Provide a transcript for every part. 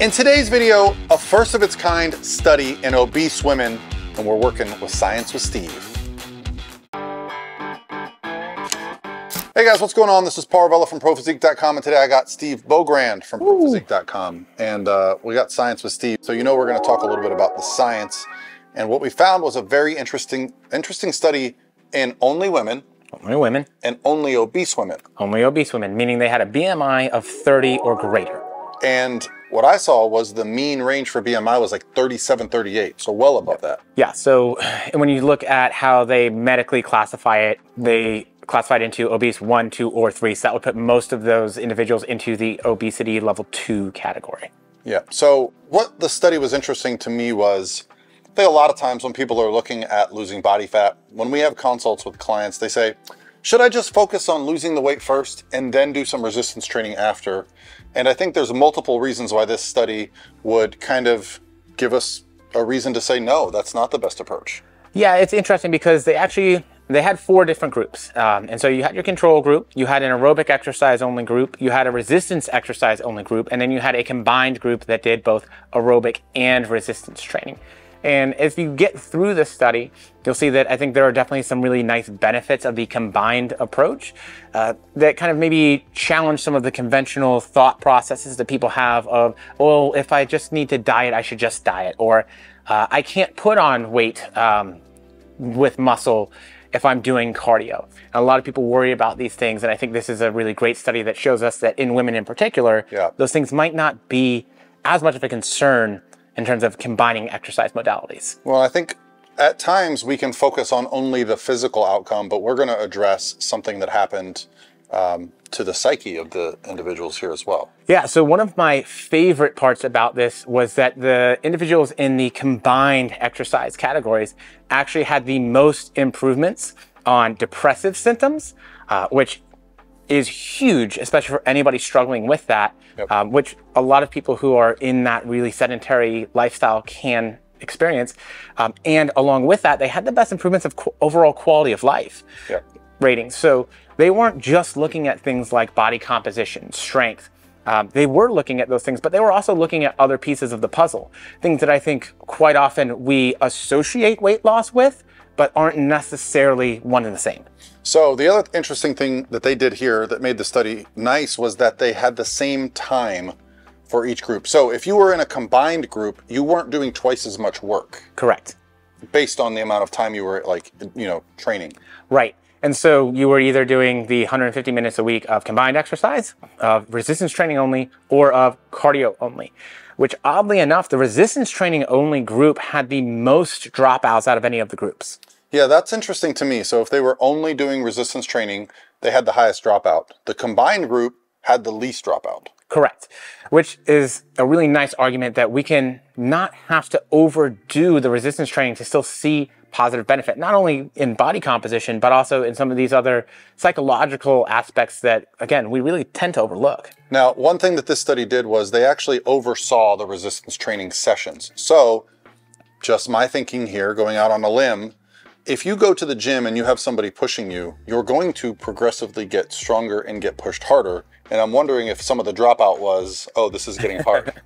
In today's video, a first of its kind study in obese women, and we're working with Science with Steve. Hey guys, what's going on? This is Paul Revelia from ProPhysique.com, and today I got Steve Beaugrand from ProPhysique.com, and uh, we got Science with Steve. So you know we're going to talk a little bit about the science, and what we found was a very interesting, interesting study in only women Only women, and only obese women. only obese women, meaning they had a BMI of 30 or greater. And what I saw was the mean range for BMI was like 37, 38, so well above that. Yeah, so when you look at how they medically classify it, they classified into obese one, two, or three. So that would put most of those individuals into the obesity level two category. Yeah. So what the study was interesting to me was I think a lot of times when people are looking at losing body fat, when we have consults with clients, they say, should I just focus on losing the weight first and then do some resistance training after? And I think there's multiple reasons why this study would kind of give us a reason to say, no, that's not the best approach. Yeah, it's interesting because they actually they had four different groups, um, and so you had your control group, you had an aerobic exercise only group, you had a resistance exercise only group, and then you had a combined group that did both aerobic and resistance training. And if you get through the study, you'll see that I think there are definitely some really nice benefits of the combined approach uh, that kind of maybe challenge some of the conventional thought processes that people have of, well, if I just need to diet, I should just diet, or uh, I can't put on weight um, with muscle if I'm doing cardio. And a lot of people worry about these things, and I think this is a really great study that shows us that in women in particular, Yeah. those things might not be as much of a concern in terms of combining exercise modalities. Well, I think at times we can focus on only the physical outcome, but we're going to address something that happened um, to the psyche of the individuals here as well. Yeah, so one of my favorite parts about this was that the individuals in the combined exercise categories actually had the most improvements on depressive symptoms, uh, which is huge, especially for anybody struggling with that, Yep. um, which a lot of people who are in that really sedentary lifestyle can experience. Um, and along with that, they had the best improvements of qu- overall quality of life Yeah. ratings. So they weren't just looking at things like body composition, strength. Um, they were looking at those things, but they were also looking at other pieces of the puzzle. Things that I think quite often we associate weight loss with, but aren't necessarily one and the same. So the other interesting thing that they did here that made the study nice was that they had the same time for each group. So if you were in a combined group, you weren't doing twice as much work Correct. based on the amount of time you were like, you know, training. Right. And so you were either doing the 150 minutes a week of combined exercise, of resistance training only, or of cardio only. Which oddly enough, the resistance training only group had the most dropouts out of any of the groups. Yeah, that's interesting to me. So if they were only doing resistance training, they had the highest dropout. The combined group had the least dropout. Correct. Which is a really nice argument that we can not have to overdo the resistance training to still see positive benefit, not only in body composition, but also in some of these other psychological aspects that, again, we really tend to overlook. Now, one thing that this study did was they actually oversaw the resistance training sessions. So, just my thinking here, going out on a limb, if you go to the gym and you have somebody pushing you, you're going to progressively get stronger and get pushed harder. And I'm wondering if some of the dropout was, oh, this is getting hard.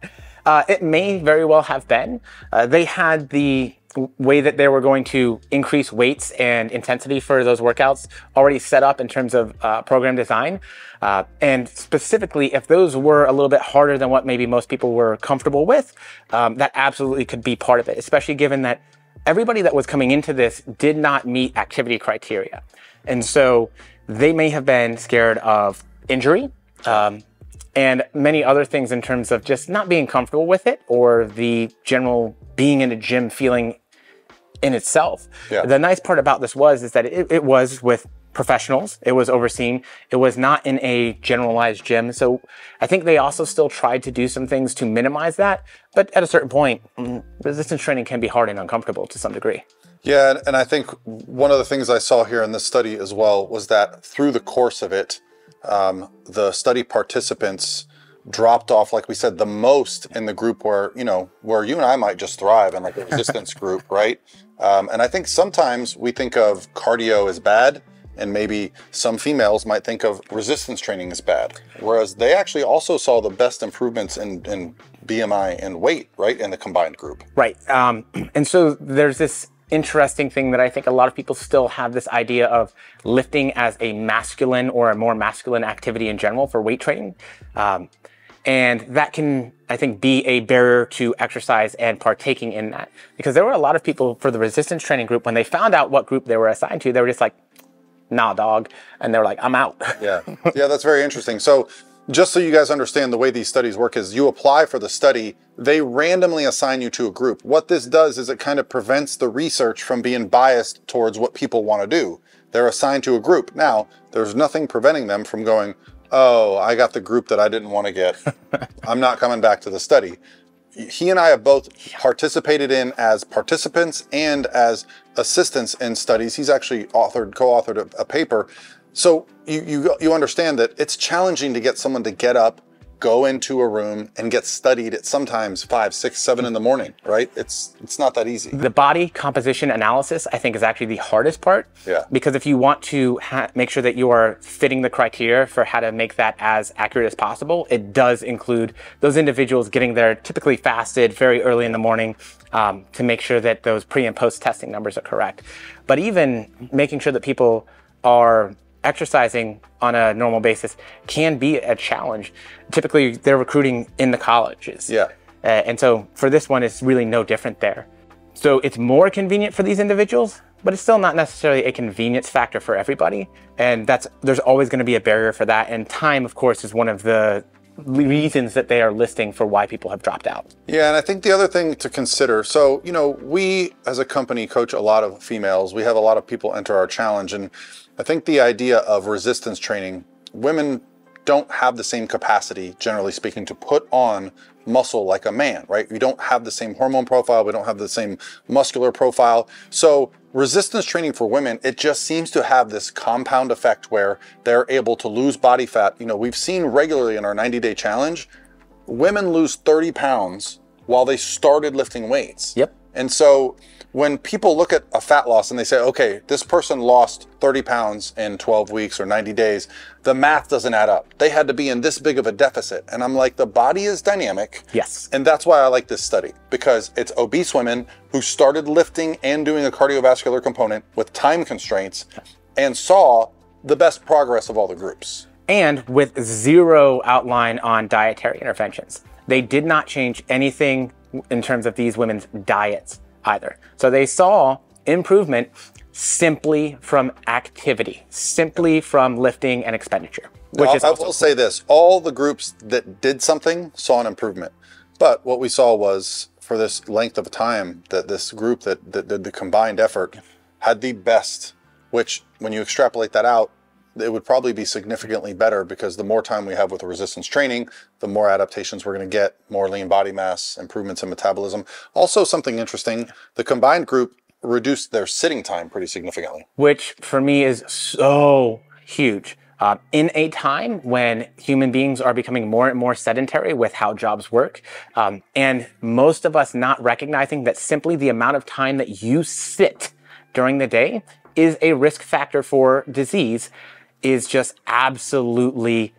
Uh, it may very well have been. Uh, they had the way that they were going to increase weights and intensity for those workouts already set up in terms of uh, program design. Uh, and specifically, if those were a little bit harder than what maybe most people were comfortable with, um, that absolutely could be part of it, especially given that everybody that was coming into this did not meet activity criteria. And so they may have been scared of injury. Um, and many other things in terms of just not being comfortable with it or the general being in a gym feeling in itself. Yeah. The nice part about this was is that it, it was with professionals. It was overseen. It was not in a generalized gym. So I think they also still tried to do some things to minimize that. But at a certain point, mm, resistance training can be hard and uncomfortable to some degree. Yeah, and- and I think one of the things I saw here in this study as well was that through the course of it, um, the study participants dropped off, like we said, the most in the group where you know where you and I might just thrive in, like a resistance group, right? Um, and I think sometimes we think of cardio as bad, And maybe some females might think of resistance training as bad, whereas they actually also saw the best improvements in, in BMI and weight, right, in the combined group. Right. Um, and so there's this interesting thing that I think a lot of people still have this idea of lifting as a masculine or a more masculine activity in general for weight training. Um, and that can, I think, be a barrier to exercise and partaking in that. Because there were a lot of people for the resistance training group, when they found out what group they were assigned to, they were just like, nah, dog. And they're like, I'm out. Yeah. Yeah, that's very interesting. So, just so you guys understand the way these studies work is you apply for the study, they randomly assign you to a group. What this does is it kind of prevents the research from being biased towards what people want to do. They're assigned to a group. Now, there's nothing preventing them from going, oh, I got the group that I didn't want to get. I'm not coming back to the study. He and I have both participated in as participants and as assistants in studies. He's actually authored, co-authored a, a paper. So you, you, you understand that it's challenging to get someone to get up go into a room and get studied at sometimes five, six, seven in the morning, right? It's it's not that easy. The body composition analysis, I think, is actually the hardest part. Yeah. Because if you want to ha- make sure that you are fitting the criteria for how to make that as accurate as possible, it does include those individuals getting there typically fasted very early in the morning um, to make sure that those pre and post testing numbers are correct. But even making sure that people are exercising on a normal basis can be a challenge. Typically, they're recruiting in the colleges. Yeah. Uh, and so for this one, it's really no different there. So it's more convenient for these individuals, but it's still not necessarily a convenience factor for everybody. And that's there's always going to be a barrier for that. And time, of course, is one of the reasons that they are listing for why people have dropped out. Yeah, and I think the other thing to consider, so, you know, we as a company coach a lot of females. We have a lot of people enter our challenge and I think the idea of resistance training, women don't have the same capacity, generally speaking, to put on muscle like a man, right? We don't have the same hormone profile, we don't have the same muscular profile. So resistance training for women, it just seems to have this compound effect where they're able to lose body fat. You know, we've seen regularly in our 90 day challenge, women lose 30 pounds while they started lifting weights. Yep. And so when people look at a fat loss and they say, okay, this person lost 30 pounds in 12 weeks or 90 days, the math doesn't add up. They had to be in this big of a deficit. And I'm like, the body is dynamic. Yes. And that's why I like this study because it's obese women who started lifting and doing a cardiovascular component with time constraints and saw the best progress of all the groups. And with zero outline on dietary interventions. They did not change anything in terms of these women's diets either. So they saw improvement simply from activity, simply from lifting and expenditure. Which I'll, is I will say this all the groups that did something saw an improvement. But what we saw was for this length of time that this group that, that did the combined effort had the best, which when you extrapolate that out, it would probably be significantly better because the more time we have with resistance training, the more adaptations we're going to get, more lean body mass, improvements in metabolism. Also, something interesting, the combined group reduced their sitting time pretty significantly. which for me is so huge. Uh, in a time when human beings are becoming more and more sedentary with how jobs work, um, and most of us not recognizing that simply the amount of time that you sit during the day is a risk factor for disease, is just absolutely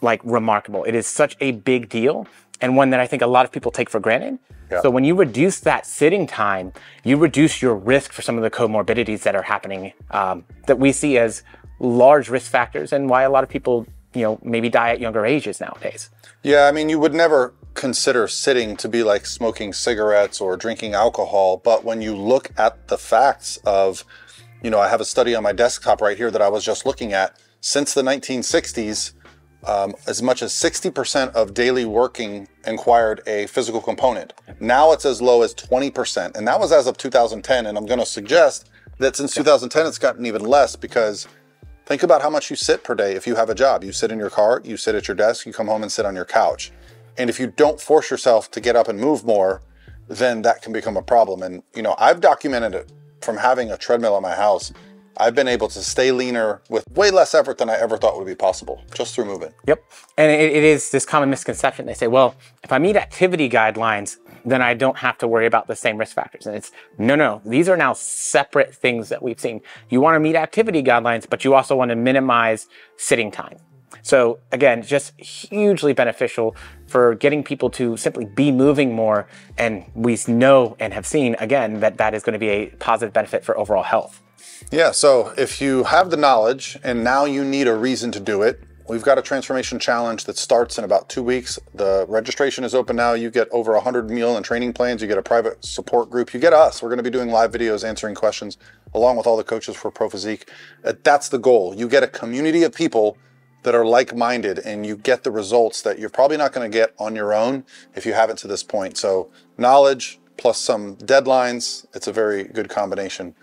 like remarkable. It is such a big deal and one that I think a lot of people take for granted. Yeah. So when you reduce that sitting time, you reduce your risk for some of the comorbidities that are happening um, that we see as large risk factors and why a lot of people, you know, maybe die at younger ages nowadays. Yeah, I mean, you would never consider sitting to be like smoking cigarettes or drinking alcohol, but when you look at the facts of, you know, I have a study on my desktop right here that I was just looking at. Since the 1960s, um, as much as 60% of daily working inquired a physical component. Now it's as low as 20%, and that was as of 2010. And I'm going to suggest that since 2010, it's gotten even less because Think about how much you sit per day if you have a job. You sit in your car, you sit at your desk, you come home and sit on your couch. And if you don't force yourself to get up and move more, then that can become a problem. And, you know, I've documented it from having a treadmill at my house. I've been able to stay leaner with way less effort than I ever thought would be possible just through moving. Yep. And it, it is this common misconception. They say, well, if I meet activity guidelines, then I don't have to worry about the same risk factors. And it's no, no, these are now separate things that we've seen. You want to meet activity guidelines, but you also want to minimize sitting time. So again, just hugely beneficial for getting people to simply be moving more. And we know and have seen again that that is going to be a positive benefit for overall health. Yeah, so if you have the knowledge and now you need a reason to do it, we've got a transformation challenge that starts in about two weeks. The registration is open now. You get over 100 meal and training plans. You get a private support group. You get us. We're going to be doing live videos answering questions along with all the coaches for Pro Physique. Uh, that's the goal. You get a community of people that are like-minded and you get the results that you're probably not going to get on your own if you haven't to this point. So knowledge plus some deadlines, it's a very good combination.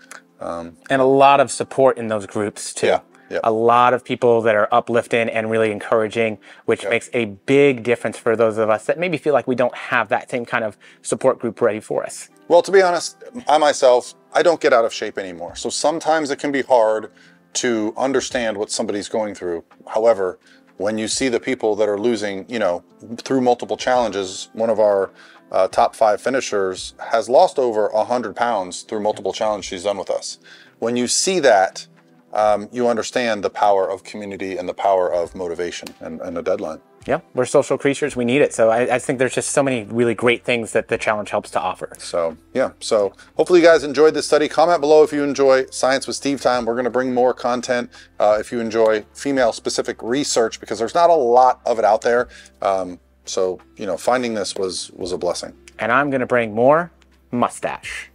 Um, and a lot of support in those groups too. Yeah. Yep. A lot of people that are uplifting and really encouraging, which yep. makes a big difference for those of us that maybe feel like we don't have that same kind of support group ready for us. Well, to be honest, I myself, I don't get out of shape anymore. So sometimes it can be hard to understand what somebody's going through. However, when you see the people that are losing, you know, through multiple challenges, one of our uh, top five finishers has lost over 100 pounds through multiple challenges she's done with us. When you see that, um, you understand the power of community and the power of motivation and, and a deadline. Yeah, we're social creatures. We need it. So I, I, think there's just so many really great things that the challenge helps to offer. So yeah, so hopefully you guys enjoyed this study. Comment below if you enjoy Science with Steve time. We're going to bring more content uh, if you enjoy female specific research because there's not a lot of it out there. Um, so you know, finding this was was a blessing. And I'm going to bring more mustache.